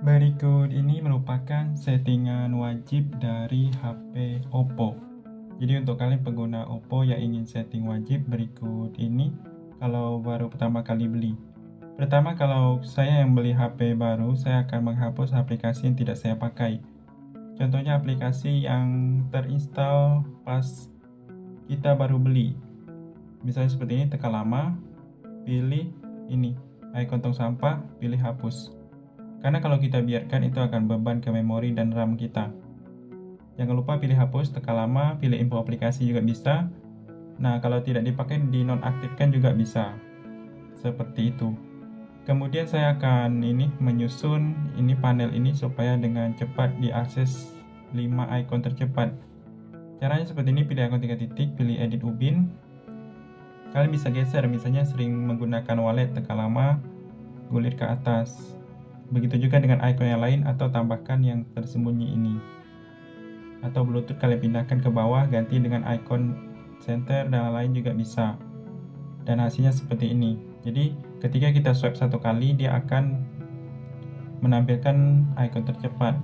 Berikut ini merupakan settingan wajib dari HP Oppo. Jadi untuk kalian pengguna Oppo yang ingin setting wajib berikut ini kalau baru pertama kali beli. Pertama kalau saya yang beli HP baru, saya akan menghapus aplikasi yang tidak saya pakai. Contohnya aplikasi yang terinstall pas kita baru beli. Misalnya seperti ini, tekan lama, pilih ini, icon tong sampah, pilih hapus. Karena kalau kita biarkan itu akan beban ke memori dan RAM kita. Jangan lupa pilih hapus, tekan lama, pilih info aplikasi juga bisa. Nah, kalau tidak dipakai, dinonaktifkan juga bisa. Seperti itu. Kemudian saya akan ini menyusun ini panel ini supaya dengan cepat diakses 5 icon tercepat. Caranya seperti ini, pilih icon 3 titik, pilih edit ubin. Kalian bisa geser, misalnya sering menggunakan wallet, tekan lama, gulir ke atas. Begitu juga dengan icon yang lain atau tambahkan yang tersembunyi ini. Atau Bluetooth kalian pindahkan ke bawah, ganti dengan icon center dan lain juga bisa. Dan hasilnya seperti ini. Jadi ketika kita swipe satu kali, dia akan menampilkan icon tercepat.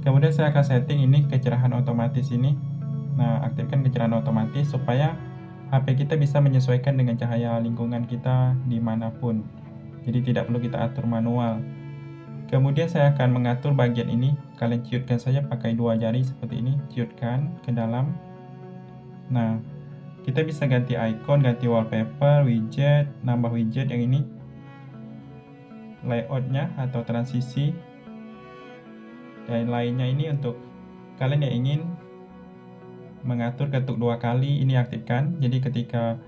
Kemudian saya akan setting ini kecerahan otomatis ini. Nah, aktifkan kecerahan otomatis supaya HP kita bisa menyesuaikan dengan cahaya lingkungan kita di mana pun. Jadi tidak perlu kita atur manual. Kemudian saya akan mengatur bagian ini. Kalian ciutkan saja pakai dua jari seperti ini. Ciutkan ke dalam. Nah, kita bisa ganti icon, ganti wallpaper, widget, nambah widget yang ini. Layoutnya atau transisi. Dan lainnya ini untuk kalian yang ingin mengatur ketuk dua kali ini aktifkan. Jadi ketika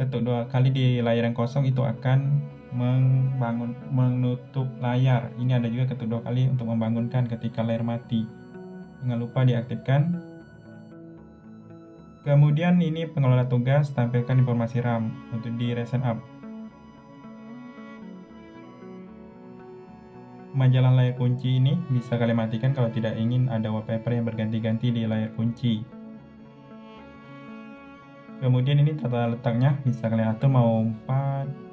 ketuk dua kali di layar yang kosong itu akan membangun menutup layar. Ini ada juga ketuk dua kali untuk membangunkan ketika layar mati. Jangan lupa diaktifkan. Kemudian ini pengelola tugas tampilkan informasi RAM untuk di recent up. Majalah layar kunci ini bisa kalian matikan kalau tidak ingin ada wallpaper yang berganti-ganti di layar kunci. Kemudian ini tata letaknya bisa kalian atur mau 4,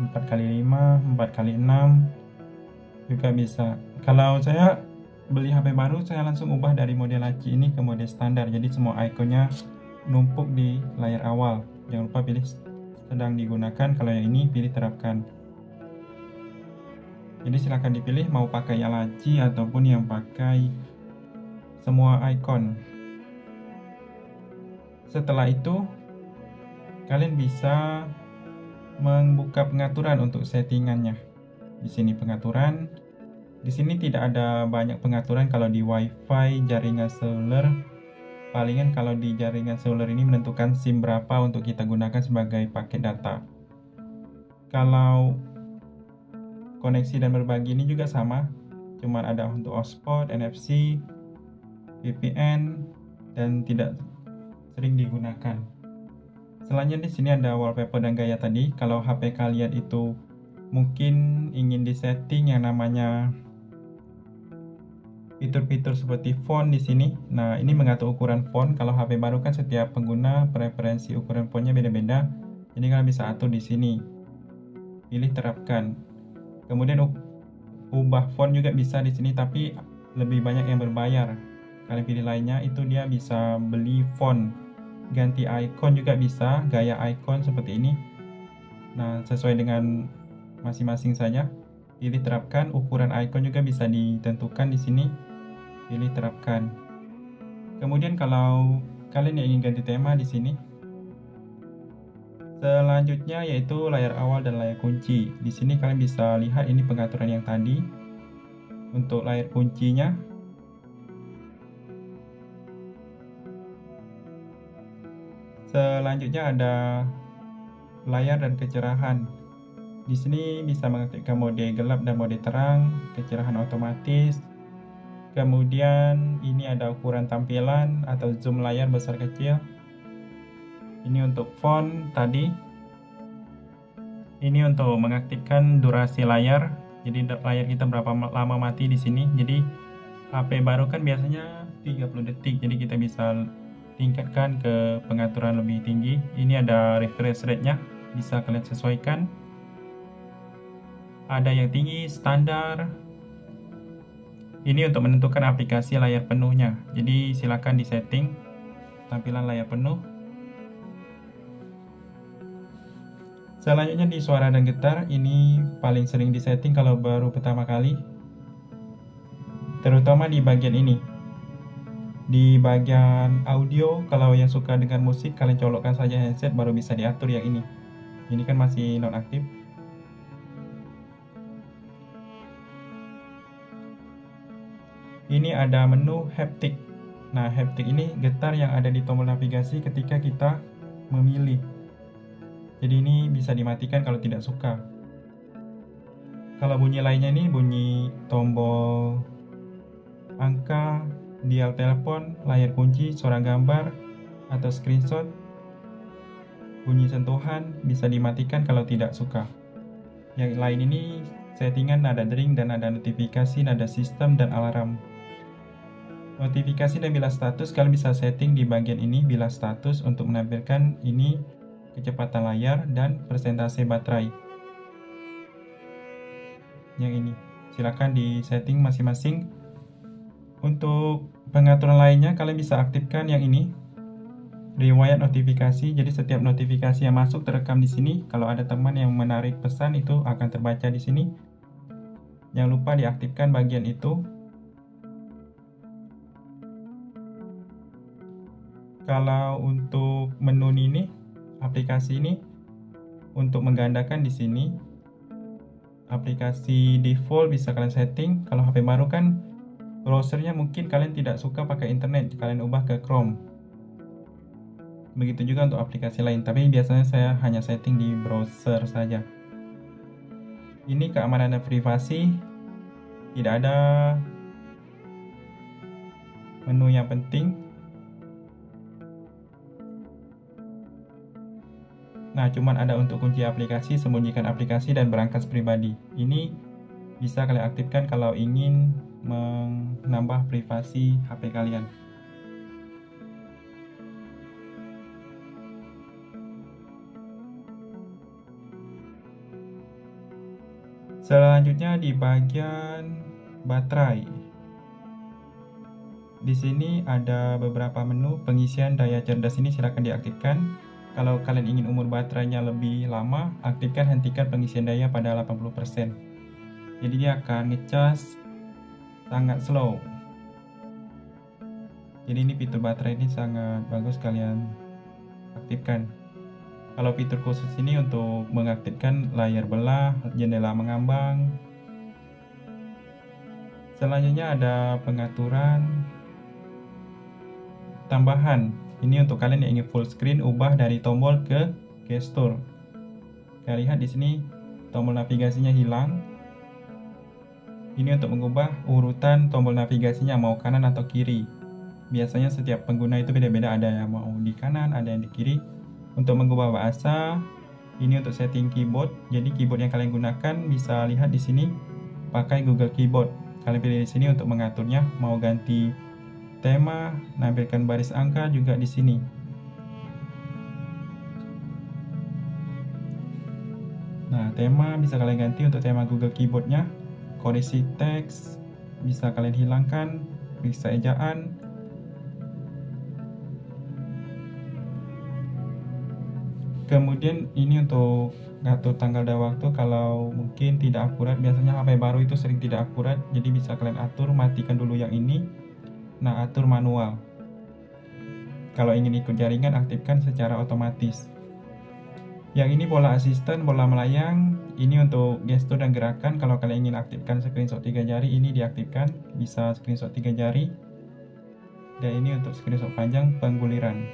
4 kali 5 4 kali 6 juga bisa. Kalau saya beli HP baru saya langsung ubah dari model laci ini ke model standar. Jadi semua ikonnya numpuk di layar awal. Jangan lupa pilih sedang digunakan. Kalau yang ini pilih terapkan. Jadi silahkan dipilih mau pakai yang laci ataupun yang pakai semua icon setelah itu kalian bisa membuka pengaturan untuk settingannya. Di sini pengaturan. Di sini tidak ada banyak pengaturan kalau di WiFi jaringan seluler. Palingan kalau di jaringan seluler ini menentukan SIM berapa untuk kita gunakan sebagai paket data. Kalau koneksi dan berbagi ini juga sama, cuma ada untuk hotspot, NFC, VPN, dan tidak sering digunakan. Selanjutnya di sini ada wallpaper dan gaya tadi. Kalau HP kalian itu mungkin ingin disetting yang namanya fitur-fitur seperti font di sini. Nah, ini mengatur ukuran font. Kalau HP baru kan setiap pengguna preferensi ukuran fontnya beda-beda. Jadi kalian bisa atur di sini. Pilih terapkan. Kemudian ubah font juga bisa di sini tapi lebih banyak yang berbayar. Kalian pilih lainnya itu dia bisa beli font ganti icon juga bisa gaya icon seperti ini. Nah sesuai dengan masing-masing saja pilih terapkan ukuran icon juga bisa ditentukan di sini. Pilih terapkan. Kemudian kalau kalian yang ingin ganti tema di sini selanjutnya yaitu layar awal dan layar kunci. Di sini kalian bisa lihat ini pengaturan yang tadi. Untuk layar kuncinya Selanjutnya ada layar dan kecerahan. Di sini bisa mengaktifkan mode gelap dan mode terang, kecerahan otomatis. Kemudian ini ada ukuran tampilan atau zoom layar besar kecil. Ini untuk font tadi. Ini untuk mengaktifkan durasi layar. Jadi layar kita berapa lama mati di sini. Jadi HP baru kan biasanya 30 detik. Jadi kita bisa tingkatkan ke pengaturan lebih tinggi. Ini ada refresh rate-nya, bisa kalian sesuaikan. Ada yang tinggi, standar, Ini untuk menentukan aplikasi layar penuhnya. Jadi silakan di setting tampilan layar penuh. Selanjutnya di suara dan getar, ini paling sering disetting kalau baru pertama kali. Terutama di bagian ini. Di bagian audio, kalau yang suka dengan musik, kalian colokkan saja headset baru bisa diatur yang ini. Ini kan masih nonaktif. Ini ada menu haptic. Nah, haptic ini getar yang ada di tombol navigasi ketika kita memilih. Jadi ini bisa dimatikan kalau tidak suka. Kalau bunyi lainnya ini bunyi tombol angka, dial telepon, layar kunci, suara gambar, atau screenshot. Bunyi sentuhan bisa dimatikan kalau tidak suka. Yang lain ini settingan nada dering dan ada notifikasi, nada sistem, dan alarm. Notifikasi dan bila status kalian bisa setting di bagian ini bila status untuk menampilkan ini kecepatan layar dan persentase baterai. Yang ini, silakan di setting masing-masing. Untuk pengaturan lainnya kalian bisa aktifkan yang ini. Riwayat notifikasi, jadi setiap notifikasi yang masuk terekam di sini. Kalau ada teman yang menarik pesan itu akan terbaca di sini. Jangan lupa diaktifkan bagian itu kalau untuk menu ini aplikasi ini untuk menggandakan di sini aplikasi default bisa kalian setting kalau HP baru kan browsernya mungkin kalian tidak suka pakai internet kalian ubah ke Chrome. Begitu juga untuk aplikasi lain tapi biasanya saya hanya setting di browser saja. Ini keamanan dan privasi. Tidak ada menu yang penting. Nah, cuman ada untuk kunci aplikasi, sembunyikan aplikasi, dan berangkas pribadi. Ini bisa kalian aktifkan kalau ingin menambah privasi HP kalian. Selanjutnya di bagian baterai. Di sini ada beberapa menu pengisian daya cerdas ini silakan diaktifkan kalau kalian ingin umur baterainya lebih lama, aktifkan hentikan pengisian daya pada 80%. Jadi dia akan ngecas sangat slow. Jadi ini fitur baterai ini sangat bagus kalian aktifkan. Kalau fitur khusus ini untuk mengaktifkan layar belah, jendela mengambang. Selanjutnya ada pengaturan tambahan ini untuk kalian yang ingin full screen, ubah dari tombol ke gestur. Kalian lihat di sini tombol navigasinya hilang. Ini untuk mengubah urutan tombol navigasinya mau kanan atau kiri. Biasanya setiap pengguna itu beda-beda, ada yang mau di kanan, ada yang di kiri. Untuk mengubah bahasa, ini untuk setting keyboard. Jadi keyboard yang kalian gunakan bisa lihat di sini pakai Google Keyboard. Kalian pilih di sini untuk mengaturnya, mau ganti tema, nampilkan baris angka juga di sini. Nah, tema bisa kalian ganti untuk tema Google Keyboardnya. Kondisi teks bisa kalian hilangkan, bisa ejaan. Kemudian ini untuk ngatur tanggal dan waktu kalau mungkin tidak akurat biasanya HP baru itu sering tidak akurat jadi bisa kalian atur matikan dulu yang ini Nah, atur manual. Kalau ingin ikut jaringan, aktifkan secara otomatis. Yang ini bola asisten, bola melayang. Ini untuk gestur dan gerakan. Kalau kalian ingin aktifkan screenshot tiga jari, ini diaktifkan. Bisa screenshot tiga jari. Dan ini untuk screenshot panjang pengguliran.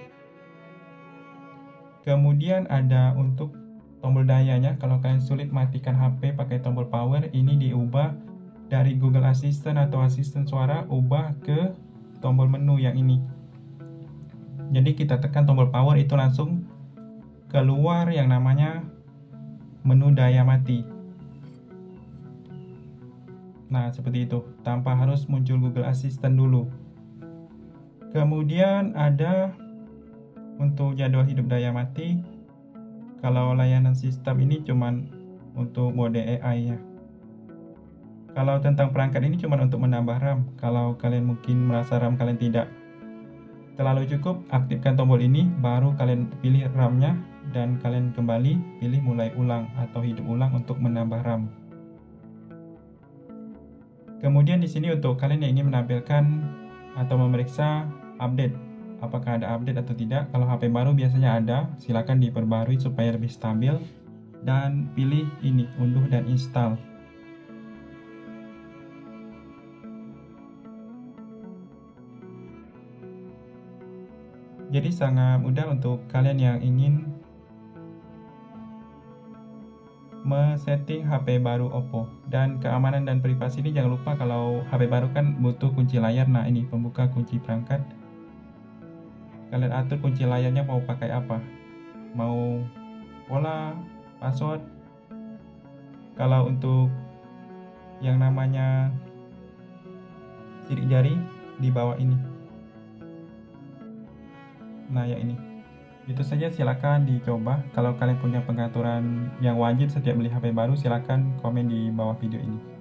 Kemudian ada untuk tombol dayanya. Kalau kalian sulit matikan HP pakai tombol power, ini diubah dari Google Assistant atau asisten suara, ubah ke tombol menu yang ini. Jadi kita tekan tombol power itu langsung keluar yang namanya menu daya mati. Nah, seperti itu, tanpa harus muncul Google Assistant dulu. Kemudian ada untuk jadwal hidup daya mati. Kalau layanan sistem ini cuman untuk mode AI ya. Kalau tentang perangkat ini cuma untuk menambah RAM. Kalau kalian mungkin merasa RAM kalian tidak terlalu cukup, aktifkan tombol ini, baru kalian pilih RAM-nya dan kalian kembali pilih mulai ulang atau hidup ulang untuk menambah RAM. Kemudian di sini untuk kalian yang ingin menampilkan atau memeriksa update, apakah ada update atau tidak. Kalau HP baru biasanya ada, silakan diperbarui supaya lebih stabil dan pilih ini unduh dan install. Jadi sangat mudah untuk kalian yang ingin mesetting HP baru Oppo. Dan keamanan dan privasi ini jangan lupa kalau HP baru kan butuh kunci layar. Nah ini pembuka kunci perangkat. Kalian atur kunci layarnya mau pakai apa. Mau pola password. Kalau untuk yang namanya sidik jari di bawah ini nah ya ini itu saja silakan dicoba. Kalau kalian punya pengaturan yang wajib setiap beli HP baru, silakan komen di bawah video ini.